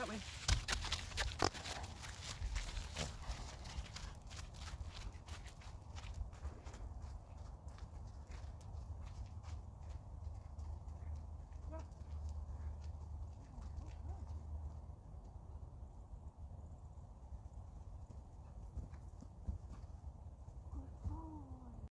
that way.